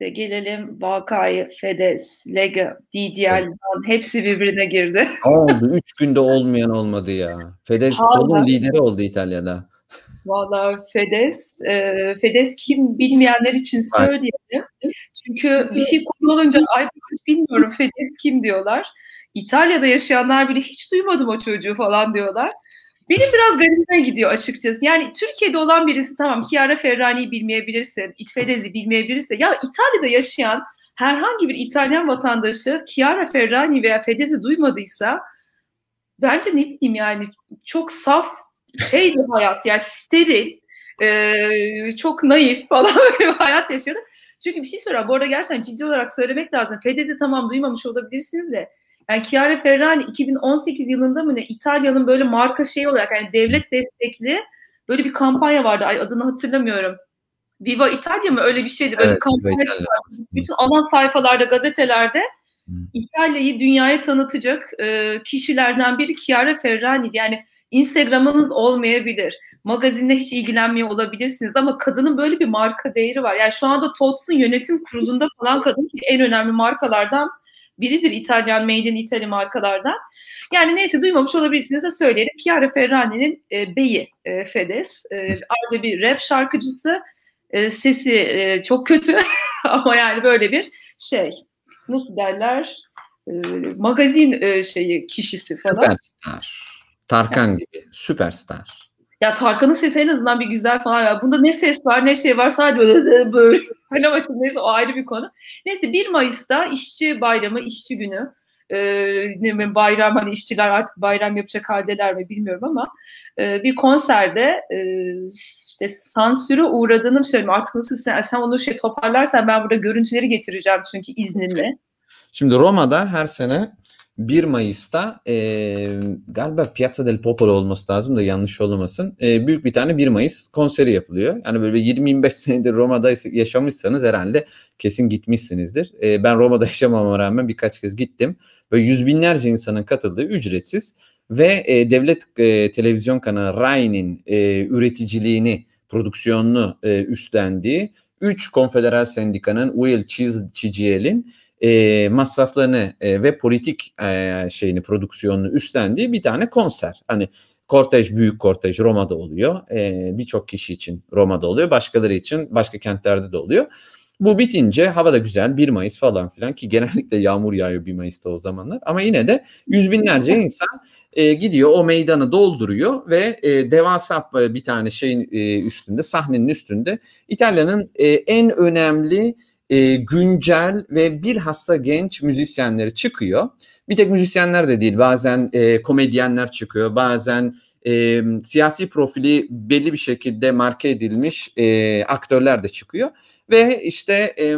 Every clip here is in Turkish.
Ve gelelim Vakayı, Fedez, Lega, DDL, hepsi birbirine girdi. oldu. Üç günde olmayan olmadı ya. Fedez kolun lideri oldu İtalya'da. Valla Fedez, e, Fedez kim bilmeyenler için söyleyelim. Çünkü bir şey olunca ay bilmiyorum Fedez kim diyorlar. İtalya'da yaşayanlar bile hiç duymadım o çocuğu falan diyorlar. Benim biraz garibime gidiyor açıkçası. Yani Türkiye'de olan birisi tamam Chiara Ferrani'yi bilmeyebilirsin, Itfedez'i bilmeyebilirsin. Ya İtalya'da yaşayan herhangi bir İtalyan vatandaşı Chiara Ferrani veya Fedez'i duymadıysa bence ne bileyim yani çok saf şey bir hayat yani steril e, çok naif falan böyle bir hayat yaşadı. Çünkü bir şey söyleyeyim. Bu arada gerçekten ciddi olarak söylemek lazım. Fedez'i tamam duymamış olabilirsiniz de yani Chiara Ferrani 2018 yılında mı ne İtalya'nın böyle marka şey olarak yani devlet destekli böyle bir kampanya vardı. Ay adını hatırlamıyorum. Viva İtalya mı öyle bir şeydi. Böyle evet, bir kampanya çıkardı. Bütün ana sayfalarda, gazetelerde İtalya'yı dünyaya tanıtacak e, kişilerden biri Chiara Ferrani. Yani Instagram'ınız olmayabilir. Magazinle hiç ilgilenmiyor olabilirsiniz ama kadının böyle bir marka değeri var. Yani şu anda TOTS'un yönetim kurulunda falan kadın en önemli markalardan biridir İtalyan Made in Italy markalardan. Yani neyse duymamış olabilirsiniz de söyleyelim. Chiara Ferrani'nin e, beyi e, Fedez. E, ayrıca bir rap şarkıcısı. E, sesi e, çok kötü ama yani böyle bir şey. Nasıl derler? E, magazin e, şeyi kişisi falan. Süperstar. Tarkan yani. gibi. Süperstar. Ya Tarkan'ın sesi en azından bir güzel falan. Ya. Bunda ne ses var ne şey var sadece böyle böyle. Hani neyse o ayrı bir konu. Neyse 1 Mayıs'ta işçi bayramı, işçi günü. Ee, bayram hani işçiler artık bayram yapacak haldeler mi bilmiyorum ama e, bir konserde e, işte sansüre uğradığını söyleyeyim artık nasıl sen, sen onu şey toparlarsan ben burada görüntüleri getireceğim çünkü izninle. Şimdi Roma'da her sene 1 Mayıs'ta e, galiba Piazza del Popolo olması lazım da yanlış olmasın. E, büyük bir tane 1 Mayıs konseri yapılıyor. Yani böyle 20-25 senedir Roma'da yaşamışsanız herhalde kesin gitmişsinizdir. E, ben Roma'da yaşamama rağmen birkaç kez gittim. Böyle yüz binlerce insanın katıldığı ücretsiz ve e, devlet e, televizyon kanalı Rai'nin e, üreticiliğini, prodüksiyonunu e, üstlendiği 3 konfederal sendikanın Will Çiziel'in e, masraflarını e, ve politik e, şeyini prodüksiyonunu üstlendiği bir tane konser. Hani kortej büyük kortej Roma'da oluyor. E, Birçok kişi için Roma'da oluyor. Başkaları için başka kentlerde de oluyor. Bu bitince hava da güzel 1 Mayıs falan filan ki genellikle yağmur yağıyor 1 Mayıs'ta o zamanlar. Ama yine de yüz binlerce insan e, gidiyor o meydanı dolduruyor ve e, devasa bir tane şeyin e, üstünde sahnenin üstünde İtalya'nın e, en önemli e, güncel ve bilhassa genç müzisyenleri çıkıyor. Bir tek müzisyenler de değil bazen e, komedyenler çıkıyor bazen e, siyasi profili belli bir şekilde marke edilmiş e, aktörler de çıkıyor. Ve işte e,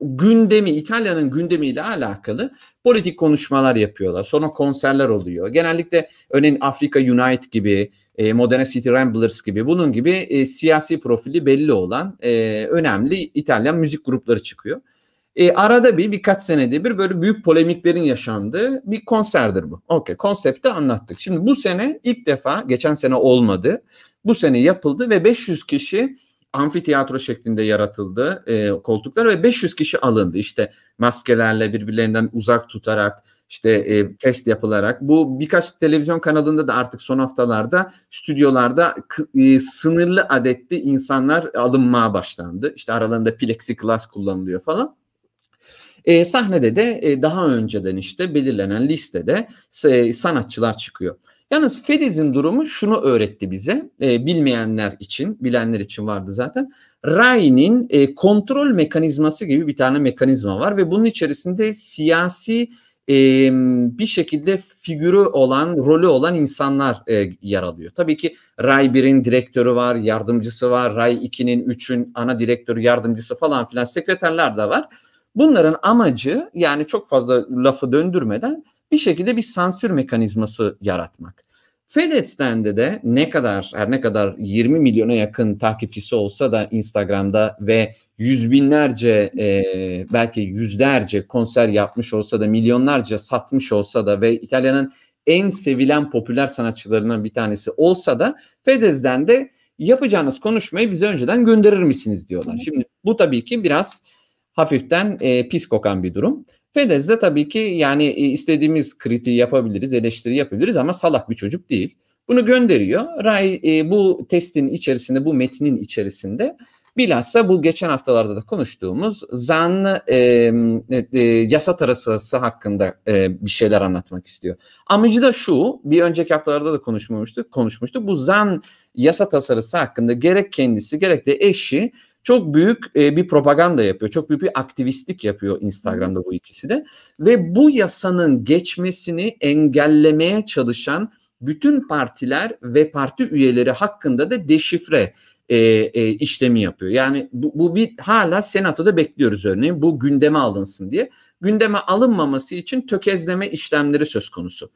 gündemi İtalya'nın gündemiyle alakalı politik konuşmalar yapıyorlar. Sonra konserler oluyor. Genellikle örneğin Afrika Unite gibi, e, Modern City Ramblers gibi bunun gibi e, siyasi profili belli olan e, önemli İtalyan müzik grupları çıkıyor. E, arada bir birkaç senede bir böyle büyük polemiklerin yaşandığı bir konserdir bu. Okey konsepti anlattık. Şimdi bu sene ilk defa geçen sene olmadı. Bu sene yapıldı ve 500 kişi amfiteyatro şeklinde yaratıldı e, koltuklar ve 500 kişi alındı. İşte maskelerle birbirlerinden uzak tutarak işte e, test yapılarak bu birkaç televizyon kanalında da artık son haftalarda stüdyolarda e, sınırlı adetli insanlar alınmaya başlandı. İşte aralarında plexiglas kullanılıyor falan. E, sahnede de e, daha önceden işte belirlenen listede e, sanatçılar çıkıyor. Yalnız Fediz'in durumu şunu öğretti bize. E, bilmeyenler için, bilenler için vardı zaten. Rai'nin e, kontrol mekanizması gibi bir tane mekanizma var ve bunun içerisinde siyasi e, bir şekilde figürü olan, rolü olan insanlar e, yer alıyor. Tabii ki Ray 1'in direktörü var, yardımcısı var, Ray 2'nin, 3'ün ana direktörü, yardımcısı falan filan sekreterler de var. Bunların amacı yani çok fazla lafı döndürmeden bir şekilde bir sansür mekanizması yaratmak. FedEx'ten de de ne kadar her ne kadar 20 milyona yakın takipçisi olsa da Instagram'da ve yüz binlerce e, belki yüzlerce konser yapmış olsa da milyonlarca satmış olsa da ve İtalya'nın en sevilen popüler sanatçılarından bir tanesi olsa da Fedez'den de yapacağınız konuşmayı bize önceden gönderir misiniz diyorlar. Şimdi bu tabii ki biraz hafiften e, pis kokan bir durum. Fedez de tabii ki yani e, istediğimiz kritiği yapabiliriz, eleştiri yapabiliriz ama salak bir çocuk değil. Bunu gönderiyor. Ray e, bu testin içerisinde, bu metnin içerisinde bilhassa bu geçen haftalarda da konuştuğumuz zanlı e, e, yasa tarasası hakkında e, bir şeyler anlatmak istiyor. Amacı da şu, bir önceki haftalarda da konuşmuştuk, konuşmuştuk. Bu zan yasa tasarısı hakkında gerek kendisi gerek de eşi çok büyük e, bir propaganda yapıyor. Çok büyük bir aktivistlik yapıyor Instagram'da bu ikisi de. Ve bu yasanın geçmesini engellemeye çalışan bütün partiler ve parti üyeleri hakkında da deşifre e, e, işlemi yapıyor. Yani bu, bu bir hala senatoda bekliyoruz örneğin bu gündeme alınsın diye. Gündeme alınmaması için tökezleme işlemleri söz konusu.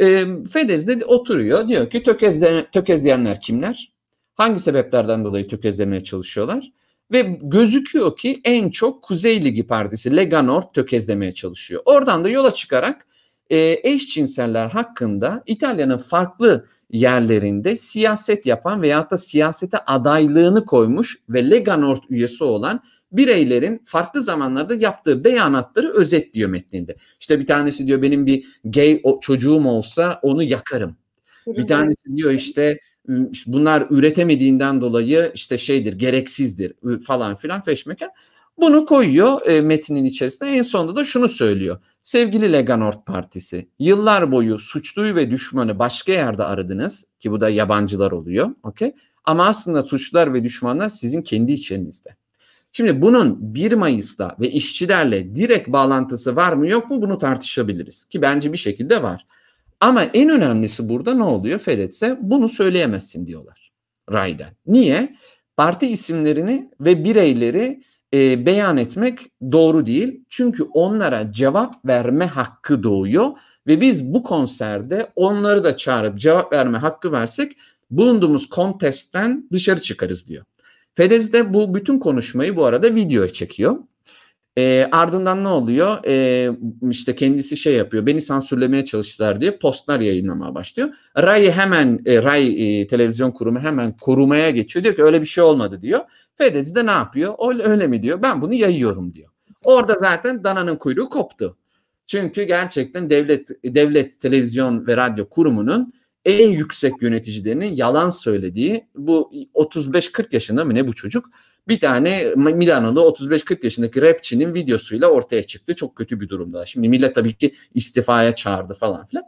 E, Fedez de oturuyor diyor ki tökezle, tökezleyenler kimler? Hangi sebeplerden dolayı tökezlemeye çalışıyorlar? Ve gözüküyor ki en çok Kuzey Ligi Partisi Lega Nord tökezlemeye çalışıyor. Oradan da yola çıkarak e, eşcinseller hakkında İtalya'nın farklı yerlerinde siyaset yapan veyahut da siyasete adaylığını koymuş ve Lega Nord üyesi olan bireylerin farklı zamanlarda yaptığı beyanatları özetliyor metninde. İşte bir tanesi diyor benim bir gay çocuğum olsa onu yakarım. Bir tanesi diyor işte bunlar üretemediğinden dolayı işte şeydir gereksizdir falan filan feşmeken. Bunu koyuyor e, metnin içerisine. En sonunda da şunu söylüyor. Sevgili Lega Nord Partisi, yıllar boyu suçluyu ve düşmanı başka yerde aradınız ki bu da yabancılar oluyor. Okay? Ama aslında suçlular ve düşmanlar sizin kendi içinizde. Şimdi bunun 1 Mayıs'ta ve işçilerle direkt bağlantısı var mı yok mu bunu tartışabiliriz. Ki bence bir şekilde var. Ama en önemlisi burada ne oluyor? FEDET'se bunu söyleyemezsin diyorlar rayden. Niye? Parti isimlerini ve bireyleri e, beyan etmek doğru değil. Çünkü onlara cevap verme hakkı doğuyor ve biz bu konserde onları da çağırıp cevap verme hakkı versek bulunduğumuz kontestten dışarı çıkarız diyor. Fedez de bu bütün konuşmayı bu arada videoya çekiyor. E, ardından ne oluyor? E, işte kendisi şey yapıyor. Beni sansürlemeye çalıştılar diye postlar yayınlamaya başlıyor. Ray hemen e, Ray e, televizyon kurumu hemen korumaya geçiyor. Diyor ki öyle bir şey olmadı diyor. Fedez de ne yapıyor? Öyle, öyle mi diyor? Ben bunu yayıyorum diyor. Orada zaten dananın kuyruğu koptu. Çünkü gerçekten devlet devlet televizyon ve radyo kurumunun en yüksek yöneticilerinin yalan söylediği bu 35-40 yaşında mı ne bu çocuk? Bir tane Milano'da 35-40 yaşındaki rapçinin videosuyla ortaya çıktı. Çok kötü bir durumda. Şimdi millet tabii ki istifaya çağırdı falan filan.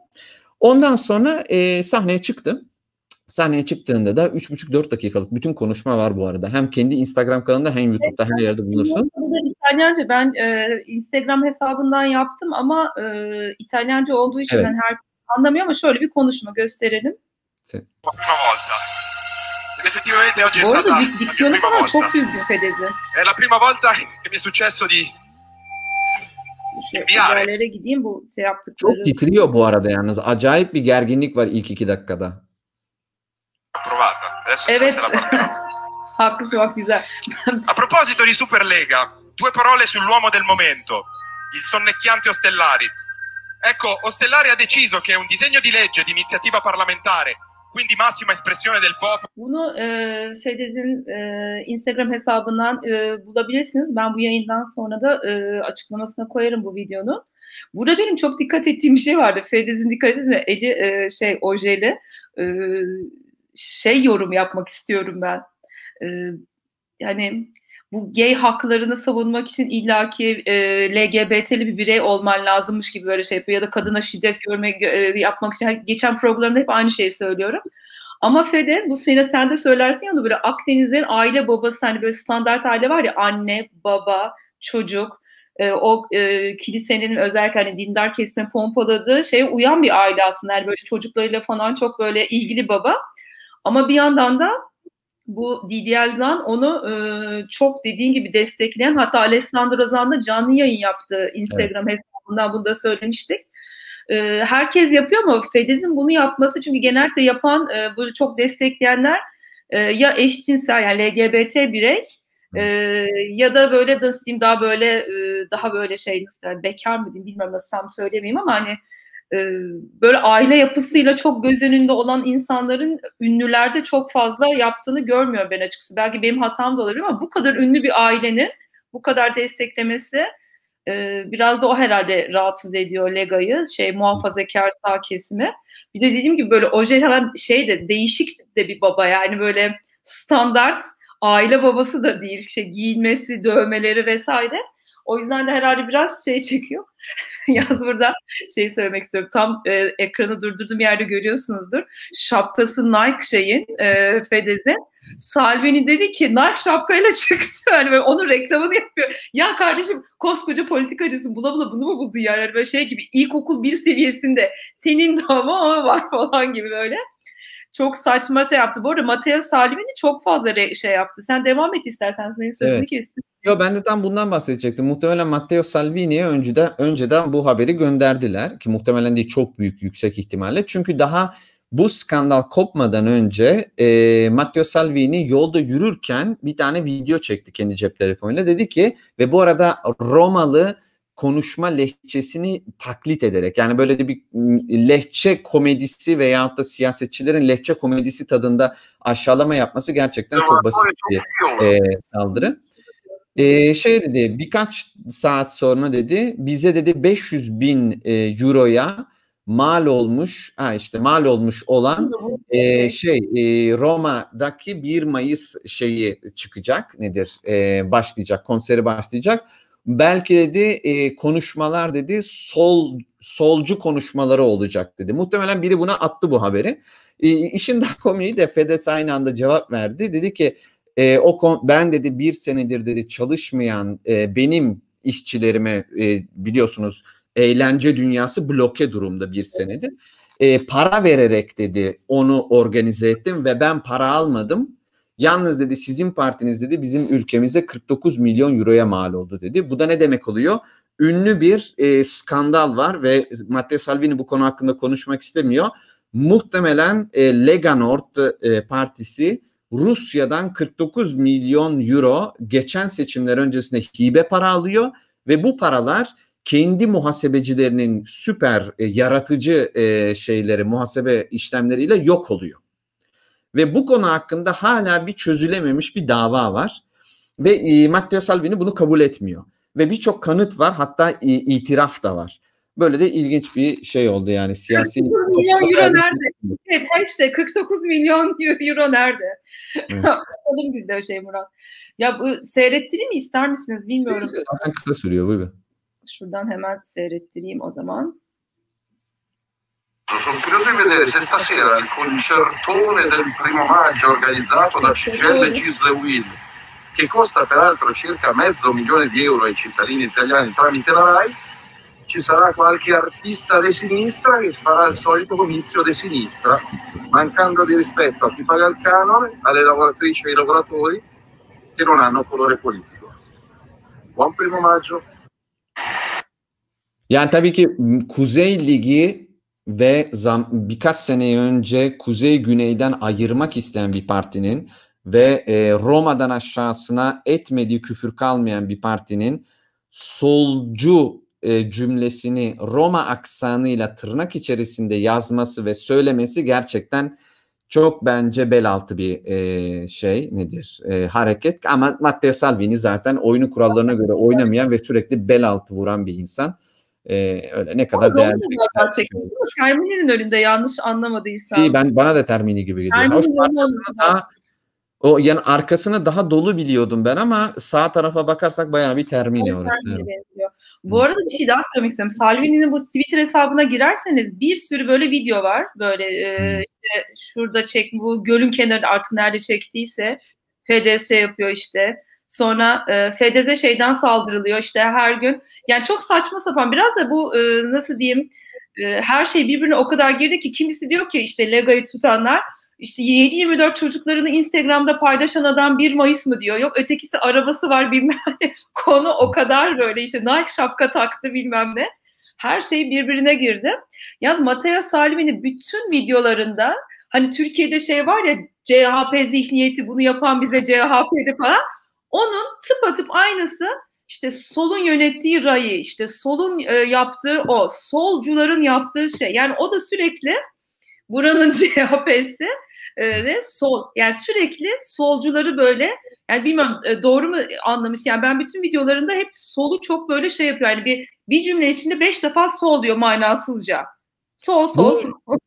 Ondan sonra e, sahneye çıktı. Sahneye çıktığında da 3,5-4 dakikalık bütün konuşma var bu arada. Hem kendi Instagram kanalında hem YouTube'da her yerde bulursun. İtalyanca ben e, Instagram hesabından yaptım ama e, İtalyanca olduğu için evet. her anlamıyor ama şöyle bir konuşma gösterelim. Sen. effettivamente oggi è stata la prima volta. È la prima volta che mi è successo di inviare. gideyim bu şey yaptıkları. Çok titriyor bu arada yalnız. Acayip bir gerginlik var ilk iki dakikada. Provata. Adesso evet. Haklısın bak güzel. A proposito di Superlega, due parole sull'uomo del momento, il sonnecchiante Ostellari. Ecco, Ostellari ha deciso che un disegno di legge di iniziativa parlamentare Quindi massima espressione del popolo. Bunu e, Fedez'in e, Instagram hesabından e, bulabilirsiniz. Ben bu yayından sonra da e, açıklamasına koyarım bu videonun. Burada benim çok dikkat ettiğim bir şey vardı. Fedez'in dikkat ettiği eli e, şey ojeli e, şey yorum yapmak istiyorum ben. E, yani bu gay haklarını savunmak için illaki e, LGBT'li bir birey olman lazımmış gibi böyle şey yapıyor ya da kadına şiddet görmek e, yapmak için geçen programda hep aynı şeyi söylüyorum. Ama Fedez bu sene sen de söylersin ya böyle Akdeniz'in aile babası hani böyle standart aile var ya anne, baba, çocuk e, o e, kilisenin özellikle hani dindar kesme pompaladığı şeye uyan bir aile aslında. Yani böyle çocuklarıyla falan çok böyle ilgili baba. Ama bir yandan da bu Didier Zan onu e, çok dediğin gibi destekleyen hatta Alessandro Zan da canlı yayın yaptı Instagram evet. hesabından bunu da söylemiştik. E, herkes yapıyor ama Fedez'in bunu yapması çünkü genellikle yapan e, bunu çok destekleyenler e, ya eşcinsel yani LGBT birey e, ya da böyle nasıl diyeyim daha böyle e, daha böyle şey nasıl bekar mı diyeyim bilmiyorum nasıl tam söyleyemeyeyim ama hani böyle aile yapısıyla çok göz önünde olan insanların ünlülerde çok fazla yaptığını görmüyorum ben açıkçası. Belki benim hatam da olabilir ama bu kadar ünlü bir ailenin bu kadar desteklemesi e, biraz da o herhalde rahatsız ediyor Lega'yı şey muhafazakar sağ kesimi. Bir de dediğim gibi böyle Ojehan şey de değişik de bir baba yani böyle standart aile babası da değil şey giyinmesi dövmeleri vesaire. O yüzden de herhalde biraz şey çekiyor. Yaz burada şey söylemek istiyorum. Tam e, ekranı durdurduğum yerde görüyorsunuzdur. Şapkası Nike şeyin e, Fedez'in. Salvini dedi ki Nike şapkayla çıktı. Yani böyle onun reklamını yapıyor. Ya kardeşim koskoca politikacısın bula bula bunu mu buldun yani? yani böyle şey gibi ilkokul bir seviyesinde senin dava var falan gibi böyle çok saçma şey yaptı. Bu arada Matteo Salvini çok fazla şey yaptı. Sen devam et istersen senin sözünü evet. kestim. Yo ben de tam bundan bahsedecektim. Muhtemelen Matteo Salvini'ye önceden önceden bu haberi gönderdiler ki muhtemelen değil çok büyük yüksek ihtimalle. Çünkü daha bu skandal kopmadan önce e, Matteo Salvini yolda yürürken bir tane video çekti kendi cep telefonuyla. Dedi ki ve bu arada Romalı konuşma lehçesini taklit ederek yani böyle de bir lehçe komedisi veyahut da siyasetçilerin lehçe komedisi tadında aşağılama yapması gerçekten çok basit bir e, saldırı. E, şey dedi birkaç saat sonra dedi bize dedi 500 bin e, euroya mal olmuş ha işte mal olmuş olan e, şey e, Roma'daki 1 Mayıs şeyi çıkacak nedir e, başlayacak konseri başlayacak belki dedi e, konuşmalar dedi sol solcu konuşmaları olacak dedi. Muhtemelen biri buna attı bu haberi. E, işin daha komiği de Fedes aynı anda cevap verdi. Dedi ki e, o ben dedi bir senedir dedi çalışmayan e, benim işçilerime e, biliyorsunuz eğlence dünyası bloke durumda bir senedir. E, para vererek dedi onu organize ettim ve ben para almadım Yalnız dedi sizin partiniz dedi bizim ülkemize 49 milyon euroya mal oldu dedi. Bu da ne demek oluyor? Ünlü bir e, skandal var ve Matteo Salvini bu konu hakkında konuşmak istemiyor. Muhtemelen e, Lega Nord e, partisi Rusya'dan 49 milyon euro geçen seçimler öncesinde hibe para alıyor ve bu paralar kendi muhasebecilerinin süper e, yaratıcı e, şeyleri muhasebe işlemleriyle yok oluyor. Ve bu konu hakkında hala bir çözülememiş bir dava var. Ve e, Matteo Salvini bunu kabul etmiyor. Ve birçok kanıt var hatta e, itiraf da var. Böyle de ilginç bir şey oldu yani siyasi. 49 milyon euro nerede? Evet işte 49 milyon euro nerede? Evet. Bakalım bizde o şey Murat. Ya bu seyrettireyim mi ister misiniz bilmiyorum. Zaten kısa sürüyor buyurun. Şuradan hemen seyrettireyim o zaman. Sono curioso di vedere se stasera il concertone del primo maggio organizzato da CGL Cisle Will, che costa peraltro circa mezzo milione di euro ai cittadini italiani tramite la RAI, ci sarà qualche artista di sinistra che farà il solito comizio di sinistra, mancando di rispetto a chi paga il canone, alle lavoratrici e ai lavoratori che non hanno colore politico. Buon primo maggio. Yani tabii ki Kuzey Ligi ve zam, birkaç sene önce kuzey güneyden ayırmak isteyen bir partinin ve e, Roma'dan aşağısına etmediği küfür kalmayan bir partinin solcu e, cümlesini Roma aksanıyla tırnak içerisinde yazması ve söylemesi gerçekten çok bence bel altı bir e, şey nedir e, hareket ama Matteo Salvini zaten oyunu kurallarına göre oynamayan ve sürekli bel altı vuran bir insan. Ee, öyle ne kadar değerli bir Termini'nin önünde yanlış anlamadıysam. Si, ben bana da Termini gibi geliyor. Hoş, arkasını daha o yani arkasını daha dolu biliyordum ben ama sağ tarafa bakarsak bayağı bir Termini orası. Bu arada bir şey daha söylemek istiyorum. Salvini'nin bu Twitter hesabına girerseniz bir sürü böyle video var. Böyle e, işte şurada çek bu gölün kenarında artık nerede çektiyse FDS şey yapıyor işte Sonra e, FEDEZ'e şeyden saldırılıyor işte her gün. Yani çok saçma sapan. Biraz da bu e, nasıl diyeyim e, her şey birbirine o kadar girdi ki kimisi diyor ki işte Lega'yı tutanlar işte 7-24 çocuklarını Instagram'da paylaşan adam 1 Mayıs mı diyor. Yok ötekisi arabası var bilmem ne. Konu o kadar böyle işte Nike şapka taktı bilmem ne. Her şey birbirine girdi. Yalnız Matteo Salvini bütün videolarında hani Türkiye'de şey var ya CHP zihniyeti bunu yapan bize CHP'de falan onun tıpatıp aynısı işte solun yönettiği rayı, işte solun e, yaptığı o, solcuların yaptığı şey. Yani o da sürekli buranın CHP'si e, ve sol. Yani sürekli solcuları böyle yani bilmem e, doğru mu anlamış. Yani ben bütün videolarında hep solu çok böyle şey yapıyor. Yani bir bir cümle içinde beş defa sol diyor manasızca. Sol sol bu, sol.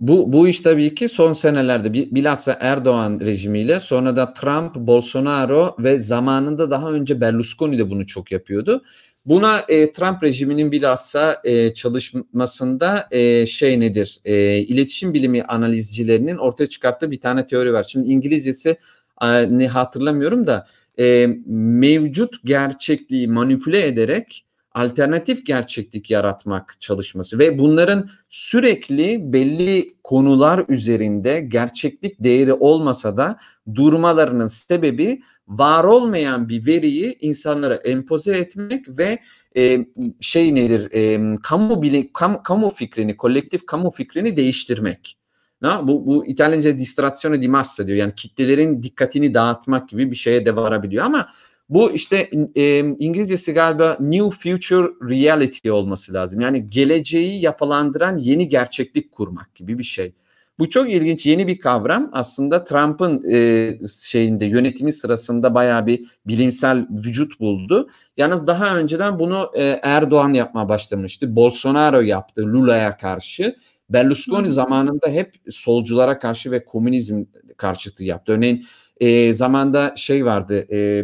Bu, bu iş tabii ki son senelerde bilhassa Erdoğan rejimiyle sonra da Trump, Bolsonaro ve zamanında daha önce Berlusconi de bunu çok yapıyordu. Buna e, Trump rejiminin bilhassa e, çalışmasında e, şey nedir? E, iletişim bilimi analizcilerinin ortaya çıkarttığı bir tane teori var. Şimdi İngilizcesi e, ne hatırlamıyorum da e, mevcut gerçekliği manipüle ederek alternatif gerçeklik yaratmak çalışması ve bunların sürekli belli konular üzerinde gerçeklik değeri olmasa da durmalarının sebebi var olmayan bir veriyi insanlara empoze etmek ve e, şey nedir e, kamu bili, kam, kamu fikrini kolektif kamu fikrini değiştirmek. Na, bu, bu İtalyanca distrazione di massa diyor. Yani kitlelerin dikkatini dağıtmak gibi bir şeye de varabiliyor ama bu işte e, İngilizcesi galiba New Future Reality olması lazım. Yani geleceği yapılandıran yeni gerçeklik kurmak gibi bir şey. Bu çok ilginç yeni bir kavram. Aslında Trump'ın e, şeyinde yönetimi sırasında bayağı bir bilimsel vücut buldu. Yalnız daha önceden bunu e, Erdoğan yapmaya başlamıştı. Bolsonaro yaptı Lula'ya karşı. Berlusconi zamanında hep solculara karşı ve komünizm karşıtı yaptı. Örneğin e, zamanda şey vardı e,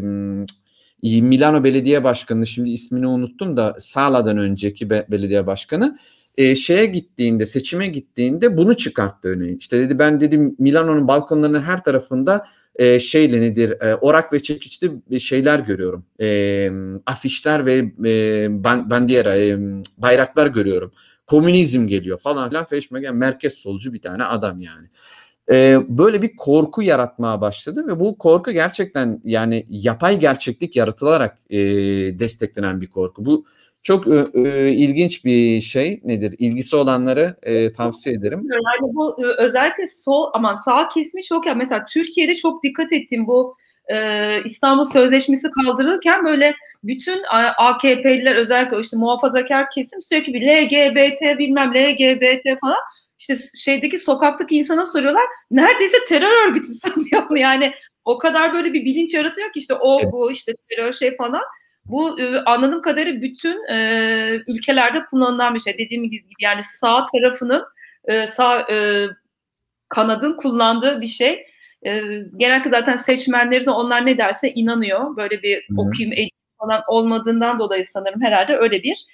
Milano Belediye Başkanı şimdi ismini unuttum da Sala'dan önceki be, belediye başkanı e, şeye gittiğinde seçime gittiğinde bunu çıkarttı örneğin. İşte dedi ben dedim Milano'nun balkonlarının her tarafında e, şeyle nedir e, orak ve çekiçli şeyler görüyorum. E, afişler ve e, bandiera e, bayraklar görüyorum. Komünizm geliyor falan filan. Feşmegen merkez solcu bir tane adam yani e, böyle bir korku yaratmaya başladı ve bu korku gerçekten yani yapay gerçeklik yaratılarak e, desteklenen bir korku. Bu çok e, e, ilginç bir şey nedir? İlgisi olanları e, tavsiye ederim. Yani bu özellikle sol ama sağ kesimi çok ya mesela Türkiye'de çok dikkat ettim bu e, İstanbul Sözleşmesi kaldırılırken böyle bütün AKP'liler özellikle işte muhafazakar kesim sürekli bir LGBT bilmem LGBT falan işte şeydeki sokaktaki insana soruyorlar neredeyse terör örgütü sanıyor yani o kadar böyle bir bilinç yaratıyor ki işte o bu işte terör şey falan bu e, anladığım kadarıyla bütün e, ülkelerde kullanılan bir şey dediğim gibi yani sağ tarafının e, sağ e, kanadın kullandığı bir şey e, genellikle zaten seçmenleri de onlar ne derse inanıyor böyle bir Hı. okuyayım falan olmadığından dolayı sanırım herhalde öyle bir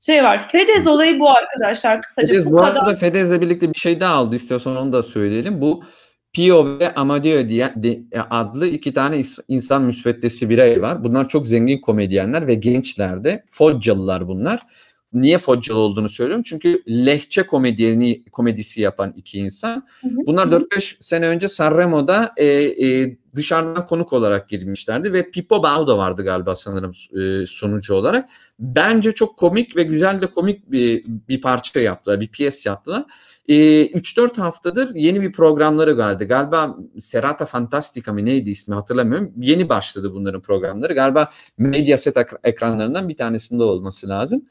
şey var. Fedez olayı bu arkadaşlar kısaca. Fedez bu, bu kadar... arada Fedez'le birlikte bir şey daha aldı istiyorsan onu da söyleyelim. Bu Pio ve Amadeo diye e, adlı iki tane insan müsveddesi birey var. Bunlar çok zengin komedyenler ve gençlerdi. Foggialılar bunlar. Niye Foggialı olduğunu söylüyorum. Çünkü lehçe komedyeni komedisi yapan iki insan. Bunlar 4-5 sene önce Sanremo'da e, e, dışarıdan konuk olarak girmişlerdi ve Pippo Baudo vardı galiba sanırım e, sunucu olarak. Bence çok komik ve güzel de komik bir, bir parça yaptılar, bir piyes yaptılar. E, 3-4 haftadır yeni bir programları geldi. Galiba Serata Fantastica mı neydi ismi hatırlamıyorum. Yeni başladı bunların programları. Galiba Mediaset ekranlarından bir tanesinde olması lazım.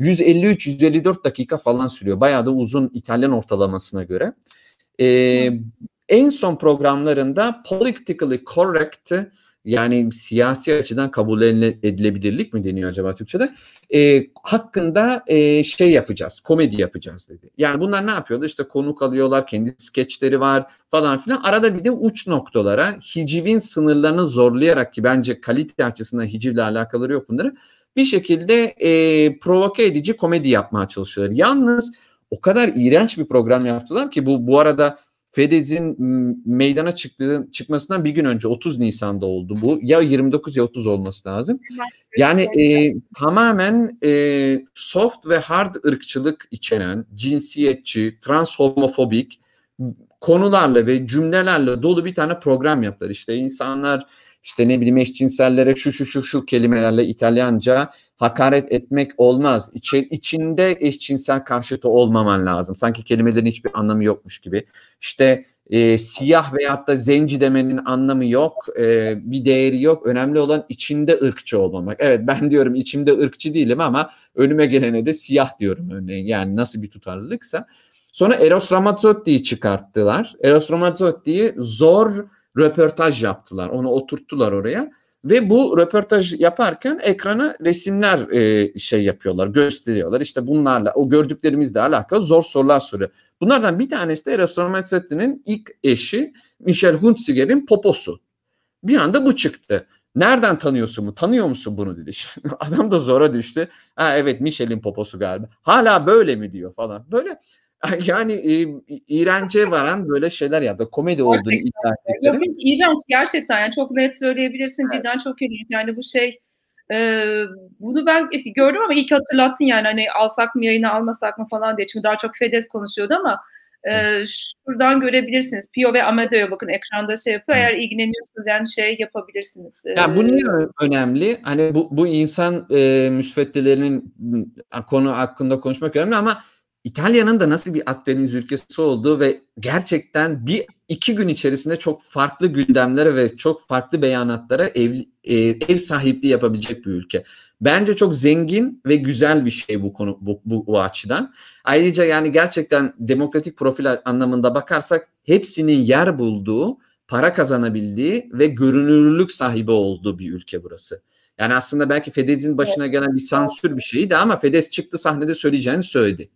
153-154 dakika falan sürüyor. Bayağı da uzun İtalyan ortalamasına göre. Ee, en son programlarında politically correct yani siyasi açıdan kabul edilebilirlik mi deniyor acaba Türkçe'de? E, hakkında e, şey yapacağız, komedi yapacağız dedi. Yani bunlar ne yapıyordu? İşte konuk alıyorlar, kendi skeçleri var falan filan. Arada bir de uç noktalara hicivin sınırlarını zorlayarak ki bence kalite açısından hicivle alakaları yok bunları. Bir şekilde e, provoke edici komedi yapmaya çalışıyorlar. Yalnız o kadar iğrenç bir program yaptılar ki bu bu arada Fedez'in meydana çıktığı çıkmasından bir gün önce 30 Nisan'da oldu bu. Ya 29 ya 30 olması lazım. Yani e, tamamen e, soft ve hard ırkçılık içeren, cinsiyetçi, transhomofobik konularla ve cümlelerle dolu bir tane program yaptılar. İşte insanlar işte ne bileyim eşcinsellere şu şu şu şu kelimelerle İtalyanca hakaret etmek olmaz. İçi, içinde eşcinsel karşıtı olmaman lazım. Sanki kelimelerin hiçbir anlamı yokmuş gibi. İşte e, siyah veyahut da zenci demenin anlamı yok. E, bir değeri yok. Önemli olan içinde ırkçı olmamak. Evet ben diyorum içimde ırkçı değilim ama önüme gelene de siyah diyorum örneğin. Yani nasıl bir tutarlılıksa. Sonra Eros Ramazzotti'yi çıkarttılar. Eros Ramazzotti'yi zor röportaj yaptılar. Onu oturttular oraya. Ve bu röportaj yaparken ekrana resimler e, şey yapıyorlar, gösteriyorlar. İşte bunlarla, o gördüklerimizle alakalı zor sorular soruyor. Bunlardan bir tanesi de Eros Ramazzetti'nin ilk eşi Michel Hunziker'in poposu. Bir anda bu çıktı. Nereden tanıyorsun mu? Tanıyor musun bunu dedi. Adam da zora düştü. Ha evet Michel'in poposu galiba. Hala böyle mi diyor falan. Böyle yani e, iğrence varan böyle şeyler yaptı. Komedi olduğunu iddia. Yok iğrenç gerçekten yani çok net söyleyebilirsin. Evet. Cidden çok iğrenç. Yani bu şey e, bunu ben gördüm ama ilk hatırlattın yani hani alsak mı yayını almasak mı falan diye. Çünkü daha çok Fedes konuşuyordu ama e, şuradan görebilirsiniz. Pio ve Amadeo'ya bakın ekranda şey yapıyor. Eğer ilgileniyorsanız yani şey yapabilirsiniz. Ya bu niye önemli? Hani bu, bu insan e, müsveddelerinin konu hakkında konuşmak önemli ama İtalya'nın da nasıl bir Akdeniz ülkesi olduğu ve gerçekten bir iki gün içerisinde çok farklı gündemlere ve çok farklı beyanatlara ev, e, ev sahipliği yapabilecek bir ülke. Bence çok zengin ve güzel bir şey bu konu bu, bu, bu açıdan. Ayrıca yani gerçekten demokratik profil anlamında bakarsak hepsinin yer bulduğu, para kazanabildiği ve görünürlük sahibi olduğu bir ülke burası. Yani aslında belki Fedez'in başına gelen bir sansür bir şeydi ama Fedez çıktı sahnede söyleyeceğini söyledi.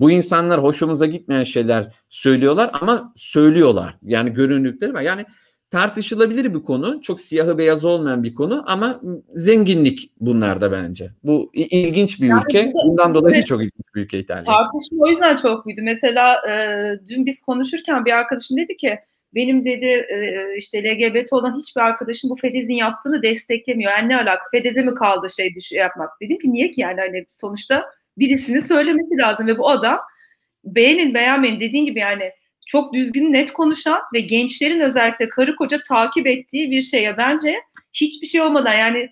Bu insanlar hoşumuza gitmeyen şeyler söylüyorlar ama söylüyorlar. Yani görünürlükleri var. Yani tartışılabilir bir konu. Çok siyahı beyazı olmayan bir konu ama zenginlik bunlarda bence. Bu ilginç bir yani ülke. Bundan dolayı çok ilginç bir ülke İtalya. Tartışma o yüzden çok büyüdü. Mesela e, dün biz konuşurken bir arkadaşım dedi ki benim dedi e, işte LGBT olan hiçbir arkadaşım bu Fedez'in yaptığını desteklemiyor. Yani ne alaka? Fedez'e mi kaldı şey düş yapmak? Dedim ki niye ki yani hani sonuçta birisinin söylemesi lazım ve bu adam beğenin beğenmeyin dediğin gibi yani çok düzgün net konuşan ve gençlerin özellikle karı koca takip ettiği bir şeye bence hiçbir şey olmadan yani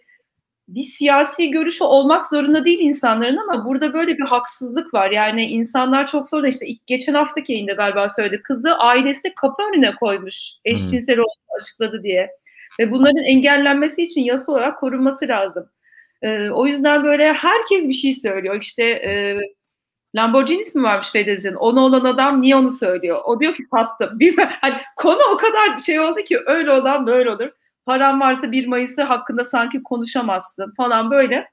bir siyasi görüşü olmak zorunda değil insanların ama burada böyle bir haksızlık var. Yani insanlar çok sonra işte ilk geçen haftaki yayında galiba söyledi. Kızı ailesi kapı önüne koymuş eşcinsel olduğunu açıkladı diye. Ve bunların engellenmesi için yasa olarak korunması lazım. E, o yüzden böyle herkes bir şey söylüyor. İşte e, Lamborghini'si mi varmış Fedez'in? Onu olan adam niye onu söylüyor? O diyor ki sattım. Bilmem. Hani konu o kadar şey oldu ki öyle olan böyle olur. Param varsa 1 Mayıs'ı hakkında sanki konuşamazsın falan böyle.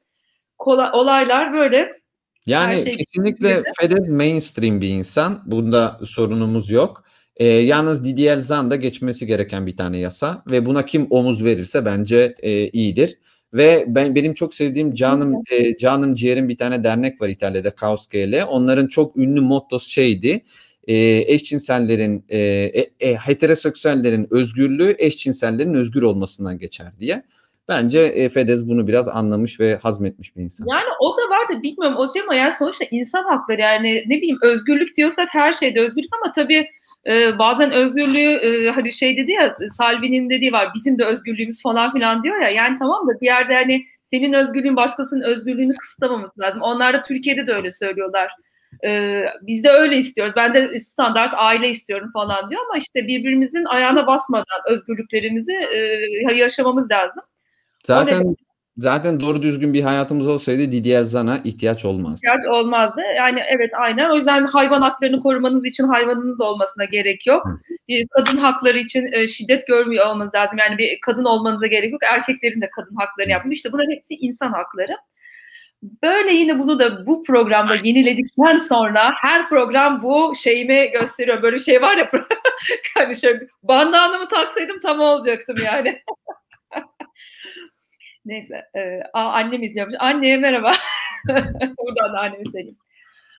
Kolay, olaylar böyle. Yani şey kesinlikle gibi. Fedez mainstream bir insan. Bunda sorunumuz yok. ee, yalnız Didier Zanda geçmesi gereken bir tane yasa ve buna kim omuz verirse bence e, iyidir. Ve ben benim çok sevdiğim canım e, canım ciğerim bir tane dernek var İtalya'da Kaos GL. Onların çok ünlü mottosu şeydi. E, eşcinsellerin e, e, e, heteroseksüellerin özgürlüğü eşcinsellerin özgür olmasından geçer diye. Bence e, Fedez bunu biraz anlamış ve hazmetmiş bir insan. Yani o da var da bilmiyorum o ama yani sonuçta insan hakları yani ne bileyim özgürlük diyorsak her şeyde özgürlük ama tabii e, bazen özgürlüğü e, hani şey dedi ya Salvi'nin dediği var bizim de özgürlüğümüz falan filan diyor ya yani tamam da bir yerde hani senin özgürlüğün başkasının özgürlüğünü kısıtlamamız lazım. Onlar da Türkiye'de de öyle söylüyorlar. Ee, biz de öyle istiyoruz. Ben de standart aile istiyorum falan diyor ama işte birbirimizin ayağına basmadan özgürlüklerimizi e, yaşamamız lazım. Zaten Zaten doğru düzgün bir hayatımız olsaydı Didier Zan'a ihtiyaç olmazdı. İhtiyaç olmazdı. Yani evet aynen. O yüzden hayvan haklarını korumanız için hayvanınız olmasına gerek yok. Bir kadın hakları için e, şiddet görmüyor olmanız lazım. Yani bir kadın olmanıza gerek yok. Erkeklerin de kadın haklarını yapmış. İşte bunların hepsi insan hakları. Böyle yine bunu da bu programda yeniledikten sonra her program bu şeyimi gösteriyor. Böyle şey var ya hani şöyle bandanamı taksaydım tam olacaktım yani. Neyse. E, annem izliyormuş. Anneye merhaba. Buradan da annemi söyleyeyim.